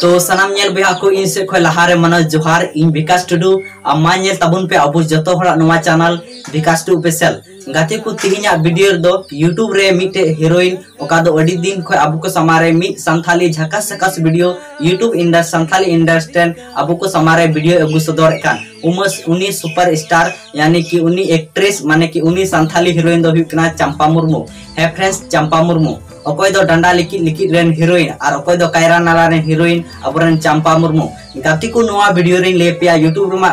तो सनाम नेल बया को इन से लहारे मनोज जोहार इन विकास टुडू नेल तबुन पे अबु जतो हड़ा चैनल विकास टू स्पेशल गाते को तिहिना वीडियो दो यूट्यूब रे मिटे हीरोइन अडी दिन खोय अबु को समारे मि संथाली झकास झकास वीडियो यूट्यूब इंडर संथाली इंडस्ट्रेन अबु को समारे वीडियो अबु सदर उमस उनी सुपर स्टार यानी कि उनी एक्ट्रेस माने कि उनी संथाली हीरोइन चंपा मुर्मू है फ्रेंड्स चंपा मुर्मू अकोय दो डंडा लिखित लिखित रेन हीरोइन और अकोय दो कायरा नाला रेन हीरोइन अबरन चंपा मुर्मू गाती को नोआ वीडियो रेन ले पिया यूट्यूब रमा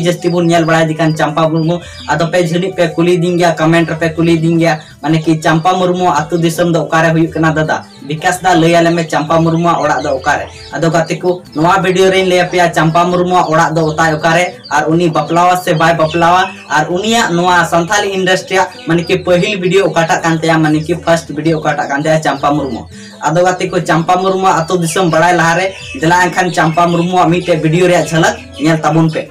जस्ती बड़ा चंपा मुर्मू अदो पे झनी पे कुली दिंगिया कमेंट पे कुली दिंगिया माने कि चंपा मुर्मू आतु दादा विकास दा लय आले में चंपा मुर्मू ओड़ा दो ओकारे गाती को चंपा मुर्मू और उनी बपलावा से बाय बपलावा और उनिया नोआ संथाली इंडस्ट्री माने कि पहिल वीडियो ओकाटा माने कि फ़र्स्ट वीडियो ओकाटा चंपा मुर्मू अदो गाती को चंपा मुर्मू आतु बड़ाय लहारे दिला चंपा मुर्मू मीटे वीडियो रे झलक नेल तबुन पे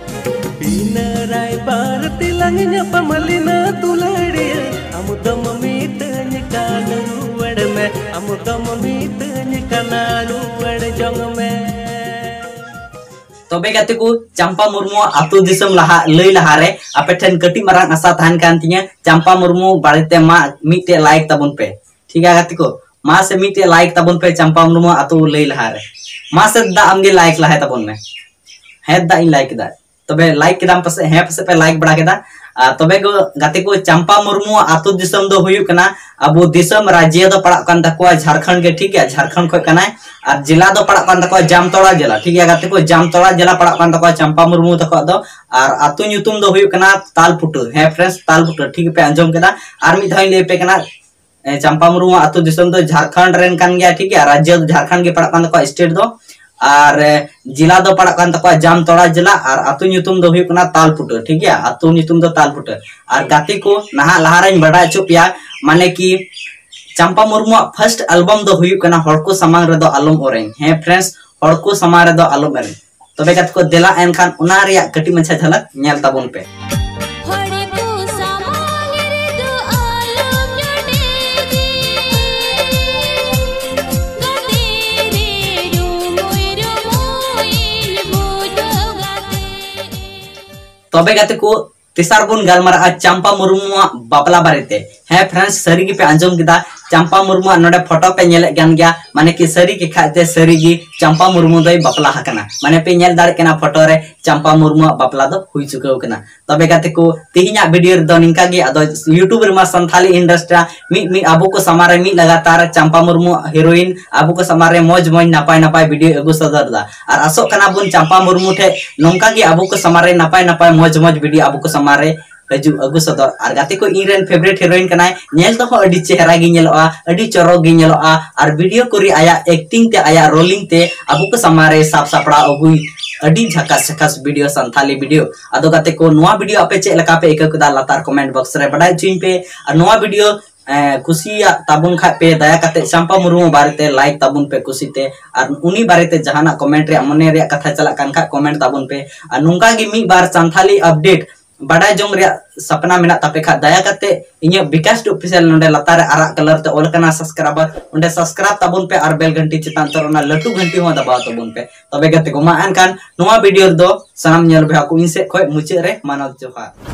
Binarai barati langnya pamalina tuladiya amudam mitanya kanaru wadme amudam mitanya kanaru wad jong me. तबे गाते को चंपा मुर्मू आतु दिसम लहा लई लहारे आपे ठन कटी मरांग आशा थान कान तिया चंपा मुर्मू बाड़ीते मा मीटे लाइक तबुन पे ठीक है गाते को मा से मीटे लाइक तबुन पे चंपा मुर्मू आतु लई लहारे मा से मासद्दा आमगे लाइक लाहे तबन बोलने है दा इन लाइक दा। तो तबे लाइक के दाम पसे, है पसे पे लाइक बढ़ा बड़ा केदा तबे तो को गाते को चंपा मुर्मू आतु दिसम दो हुयु कना। अब वो दिसम राज्य दो पड़ा कन तकवा झारखंड के, ठीक है? झारखंड को कना और जिला दो पड़ा कन तकवा जामतोड़ा जिला, ठीक है? गाते को जामतोड़ा जिला पड़ा कन तकवा चंपा मुर्मू तको दो। और आतु नुतुम दो हुयु कना तालपुटु है फ्रेंड्स तालपुटु ठीक पे अंजम केदा आर मिद धाई ले पे कना चंपा मुर्मू आतु दिसम दो झारखंड रेन कान गया ठीक है राज्य झारखंड के पड़ा कान तकवा स्टेट दो और जिला दो पड़ा कान तको जामतोड़ा जिला और अतु ᱧᱩᱛᱩᱢ दो हुई कना तालपुट ठीक है अतु ᱧᱩᱛᱩᱢ दो तालपुट और गाते को नहा लहाराइन बड़ा चुपिया माने कि चंपा मुर्मू फर्स्ट एल्बम दो हुई कना हड़को समांग रे दो आलम ओरेन है फ्रेंड्स हड़को समांग रे दो आलम ओरेन तबे गाते को दिला एनखान उना रिया कटी मछा झलक नेल ताबुन पे तबे को तेसार बन गलमारा चंपा मुर्मू बापला बारे हे फ्रेंड्स सरी की पे अंजम किदा चंपा मुर्मू नोडे फ़ोटो पे नेले गन गया माने कि सरी के खाते सरी की चंपा मुर्मू दई बापला हकना माने पे नेल फ़ोटो रे चंपा मुर्मू बापला दो हुई चुका कना तबे गाते को तिहिना वीडियो अदो यूट्यूब रे मा संथाली इंडस्ट्री मी मी अबो को समारे मी लगातार चंपा मुर्मू हीरोइन अबो को समारे मौज मौज नपाय नपाय वीडियो एगो सदर और असो कना बुन चंपा मुर्मू ठे नोंका गे अबो को समारे नपाय नपाय मौज मौज वीडियो अबो को समारे हजू अगु और गाते को इन फेवरेट हीरोइन कनाय नेल तो चेहरा चरक गी नेलोआ और वीडियो कोरी आया एक्टिंग ते आया रोलिंग ते अबु को समारे साफ़ सापड़ा अगुई अडी झकास झकास वीडियो संथाली वीडियो अदो को नोआ वीडियो आपे चे लका पे कदा लतार कमेंट बॉक्स रे बडाय चुइन पे और नोआ वीडियो कुसिया ताबुन खा पे दया चंपा मुर्मू बारेते लाइक ताबुन पे कुसीते और उनी बारेते जहाना कमेंट मने कथा चला कान खा कमेंट ताबुन पे और नुंका मी बार संथाली अपडेट बड़ा जो सपना मेना तपे खा दया कते इnye विकास टू ऑफिशियल नोंडे लतारे आरा कलर ते कना सब्सक्राइबर उंडे सब्सक्राइब ताबुन पे और बेल घंटी चितान तरना लटू घंटी दबाव तबन पे तबे गते को मा अनकान नोवा वीडियो दो सनम नेल भया को इनसे खोय मुचे रे मानव जोहार